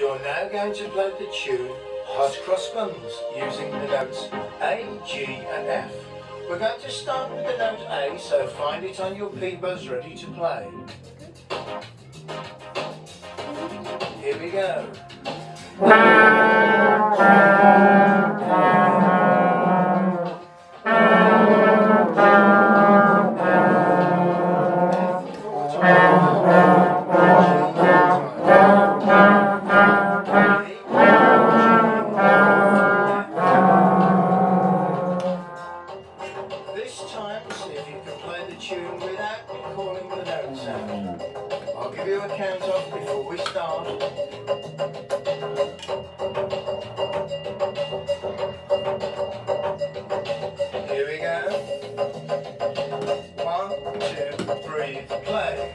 You're now going to play the tune Hot Cross Buns using the notes A, G and F. We're going to start with the note A, so find it on your pBuzz ready to play. Here we go. tune without recording the notes out. I'll give you a count off before we start. Here we go. One, two, three, play.